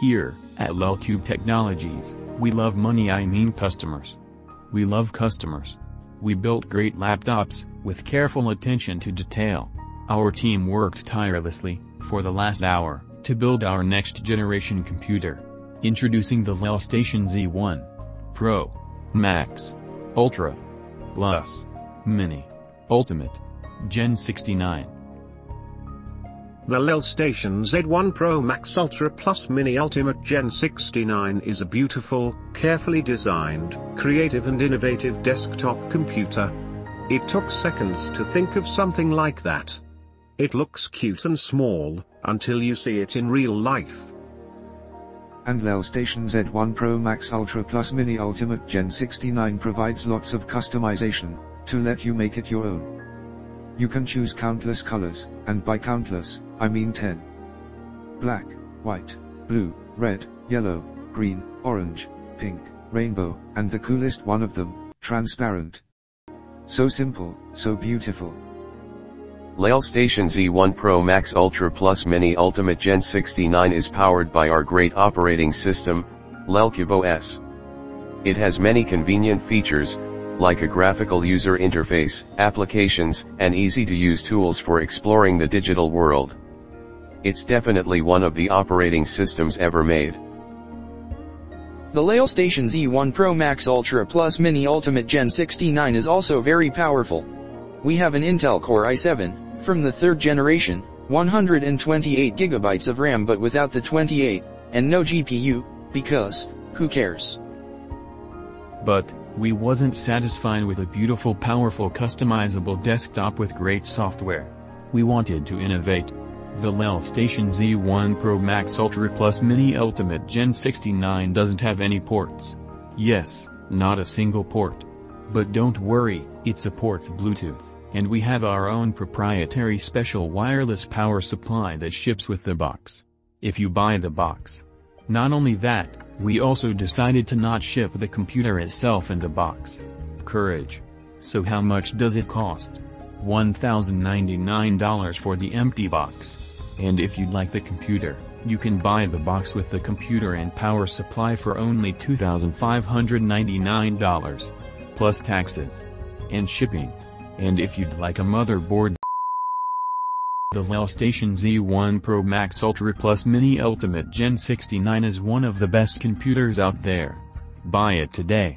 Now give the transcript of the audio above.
Here, at Lelcube Technologies, we love money I mean customers. We love customers. We built great laptops, with careful attention to detail. Our team worked tirelessly, for the last hour, to build our next generation computer. Introducing the Lel Station Z1 Pro, Max, Ultra, Plus, Mini, Ultimate, Gen 69. The Lel Station Z1 Pro Max Ultra Plus Mini Ultimate Gen 69 is a beautiful, carefully designed, creative and innovative desktop computer. It took seconds to think of something like that. It looks cute and small, until you see it in real life. And Lel Station Z1 Pro Max Ultra Plus Mini Ultimate Gen 69 provides lots of customization, to let you make it your own. You can choose countless colors, and by countless, I mean 10. Black, white, blue, red, yellow, green, orange, pink, rainbow, and the coolest one of them, transparent. So simple, so beautiful. Lel Station Z1 Pro Max Ultra Plus Mini Ultimate Gen 69 is powered by our great operating system, Lelcube OS. It has many convenient features, like a graphical user interface, applications, and easy-to-use tools for exploring the digital world. It's definitely one of the operating systems ever made. The Lel Station Z1 Pro Max Ultra Plus Mini Ultimate Gen 69 is also very powerful. We have an Intel Core i7, from the third generation, 128 gigabytes of RAM but without the 28, and no GPU, because, who cares? But, we wasn't satisfied with a beautiful powerful customizable desktop with great software. We wanted to innovate. The Lel Station Z1 Pro Max Ultra Plus Mini Ultimate Gen 69 doesn't have any ports. Yes, not a single port. But don't worry, it supports Bluetooth, and we have our own proprietary special wireless power supply that ships with the box. If you buy the box. Not only that, we also decided to not ship the computer itself in the box. Courage. So how much does it cost? $1,099 for the empty box. And if you'd like the computer, you can buy the box with the computer and power supply for only $2,599. Plus taxes. And shipping. And if you'd like a motherboard the Lel Station Z1 Pro Max Ultra Plus Mini Ultimate Gen 69 is one of the best computers out there. Buy it today.